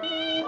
Música